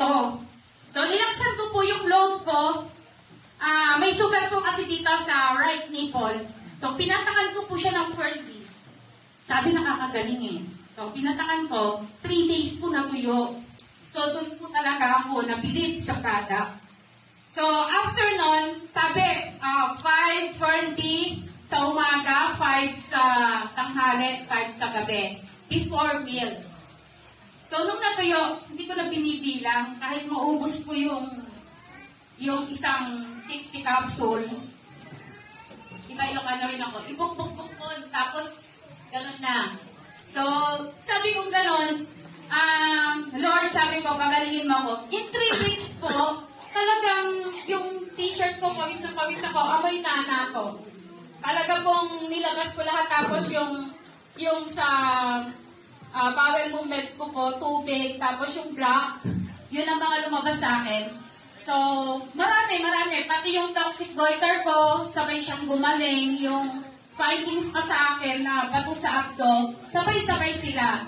to. So, nilaksan ko po yung load ko. Ah, may sugat po kasi dito sa right nipple. So, pinatakan ko po siya ng 40. Sabi nakakagaling eh. So, pinatakan ko, 3 days po natuyo. So, doon po talaga ako nabilib sa product. So, after nun, sabi, uh, 5 Ferndi sa umaga, 5 sa tanghali, 5 sa gabi. Before meal. So, nung natuyo, hindi ko na binibilang. Kahit maubos ko yung yung isang 60 capsule, iba Ilocano rin ako. Ibukbukbuk ko, tapos ganun na. So, sabi ko ganun, um, Lord, sabi ko, pagalingin mo ako. In three weeks po, talagang yung t-shirt ko, pawis na pawis ako, amoy na ako. Talaga pong nilabas ko lahat, tapos yung, yung sa uh, bowel movement ko po, tubig, tapos yung black, yun ang mga lumabas sa akin. So, marami, marami. Pati yung toxic goiter ko, sabay siyang gumaling. Yung findings pa sa akin na bago sa abdo, sabay-sabay sila.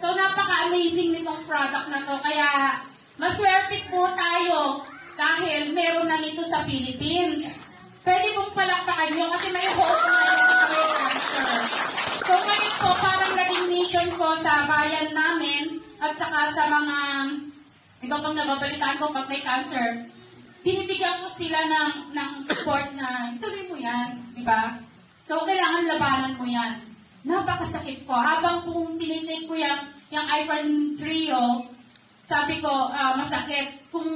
So, napaka-amazing nitong product na to. Kaya, maswerte po tayo dahil meron na nito sa Philippines. Pwede pong palakpakan nyo kasi may hope na yung career cancer. So, ngayon po, parang mission ko sa bayan namin at saka sa mga ito pang nababalitaan ko pag may cancer, binibigyan ko sila ng, ng support na tuloy mo yan, di ba? So, kailangan labanan mo yan. Napakasakit po. Habang kung tinitake ko yung, yung iPhone Trio, sabi ko, ah, masakit. Kung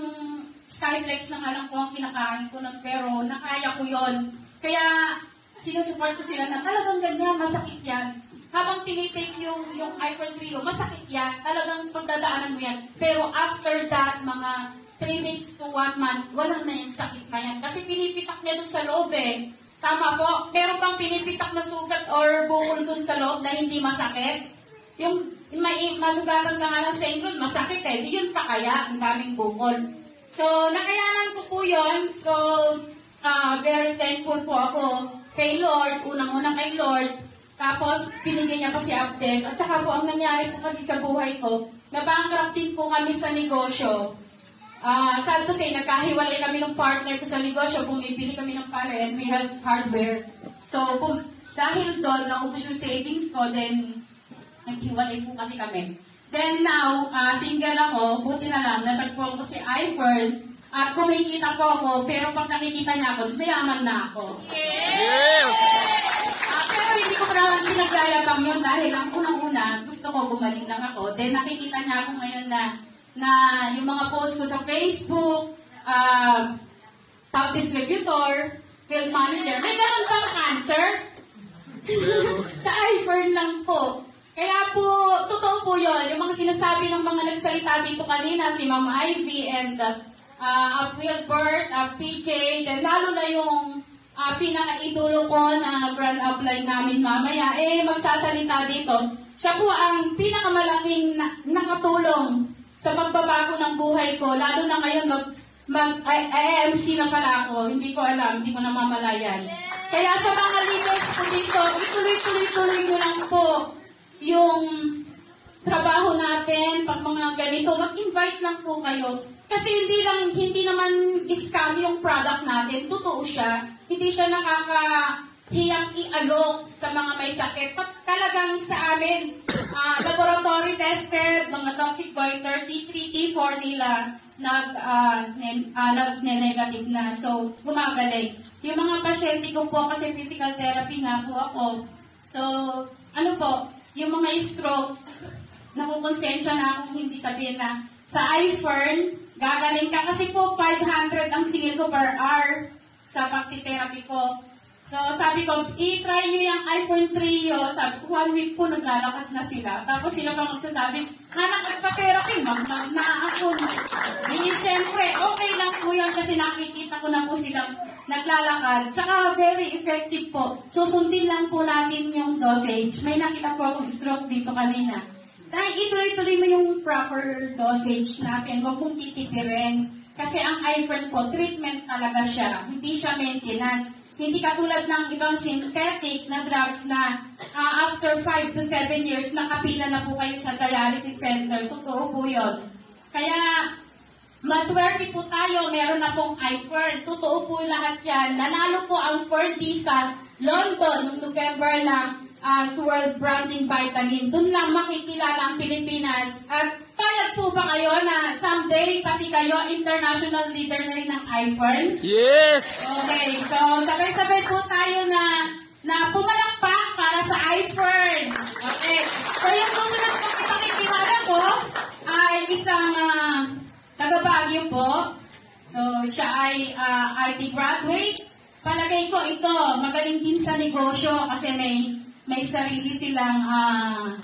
Skyflex na lang po ang kinakain ko ng pero nakaya ko yon. Kaya, sinusupport ko sila na talagang ganyan, masakit yan habang tinitake yung, yung iPhone Trio, masakit yan. Talagang pagdadaanan mo yan. Pero after that, mga 3 weeks to 1 month, wala na yung sakit na yan. Kasi pinipitak niya dun sa loob eh. Tama po. Meron bang pinipitak na sugat or bukol dun sa loob na hindi masakit? Yung may masugatan ka nga ng sengron, masakit eh. Di yun pa kaya, ang daming bukol. So, nakayanan ko po yun. So, uh, very thankful po ako kay Lord, unang-una kay Lord, tapos, binigyan niya pa si Abdes. At saka po, ang nangyari po kasi sa buhay ko, nabankrupt din po kami sa negosyo. Uh, sad to say, nagkahiwalay kami ng partner ko sa negosyo, bumibili kami ng pala and we have hardware. So, kung, dahil doon, naubos yung savings ko, then, naghiwalay po kasi kami. Then now, uh, single ako, buti na lang, natagpuan ko si Ivern, at kumikita po ako, pero pag nakikita niya ako, mayaman na ako. Yes! Uh, hindi ko naman pinagyayabang yun dahil ang unang-una, gusto ko gumaling lang ako. Then nakikita niya ako ngayon na na yung mga post ko sa Facebook, uh, top distributor, field manager, may ganun bang cancer? sa iPhone lang po. Kaya po, totoo po yon Yung mga sinasabi ng mga nagsalita dito kanina, si Ma'am Ivy and uh, uh, Wilbert, uh, PJ, then lalo na yung uh, pinaka-idolo ko na grand upline namin mamaya, eh magsasalita dito. Siya po ang pinakamalaking na- nakatulong sa pagbabago ng buhay ko, lalo na ngayon mag, mag IMC na pala ako, hindi ko alam, hindi ko namamalayan. Kaya sa mga leaders po dito, ituloy-tuloy-tuloy mo lang po yung trabaho mga ganito, mag-invite lang po kayo. Kasi hindi lang, hindi naman scam yung product natin. Totoo siya. Hindi siya nakakahiyang i-alok sa mga may sakit. At talagang sa amin, uh, laboratory tested, mga toxic goiter, T3, T4 nila, nag, uh, ne, uh, nag-negative na. So, gumagaling. Yung mga pasyente ko po, kasi physical therapy na po ako. So, ano po, yung mga stroke, nakukonsensya na akong hindi sabihin na sa iFern, gagaling ka. Kasi po, 500 ang singil ko per hour sa pagtitherapy ko. So, sabi ko, i-try nyo yung iPhone Trio. Sabi ko, one week po, naglalakad na sila. Tapos sila pa magsasabi, anak, nagpa-therapy, mag na ako. Hindi, syempre, okay lang po yan kasi nakikita ko na po silang naglalakad. Tsaka, very effective po. Susundin lang po natin yung dosage. May nakita po akong stroke dito kanina. Dahil ituloy-tuloy mo yung proper dosage natin. Huwag kong titipirin. Kasi ang iPhone po, treatment talaga siya. Hindi siya maintenance. Hindi katulad ng ibang synthetic na drugs na uh, after 5 to 7 years, nakapila na po kayo sa dialysis center. Totoo po yun. Kaya, Maswerte po tayo, meron na pong iFern. Totoo po lahat yan. Nanalo po ang Ferdy sa London noong November lang ah, sa World Branding Vitamin. Doon lang makikilala ang Pilipinas. At payag po ba kayo na someday pati kayo international leader na rin ng iFern? Yes! Okay, so sabay-sabay po tayo na na pumalakpak para sa iFern. Okay, so yung susunod po ipakikilala ko ay isang ah, taga Baguio po. So siya ay ah, IT graduate. Palagay ko ito, magaling din sa negosyo kasi may may sarili silang ah,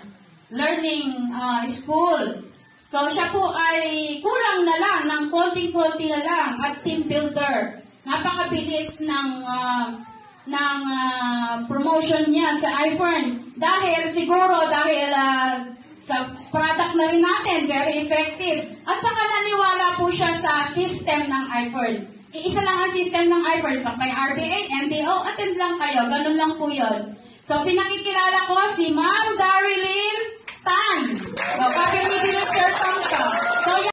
learning ah, school. So siya po ay kulang na lang ng konting-konti na lang at team builder. Napakabilis ng ah, ng ah, promotion niya sa iPhone. Dahil siguro dahil ah, sa product na rin natin, very effective. At saka naniwala po siya sa system ng iPhone. Iisa lang ang system ng iPhone. Pag may RBA, MBO, attend lang kayo. Ganun lang po yun. So, pinakikilala ko si Ma'am Darilyn Tan. Papakilala so, ko Sir Thompson. So,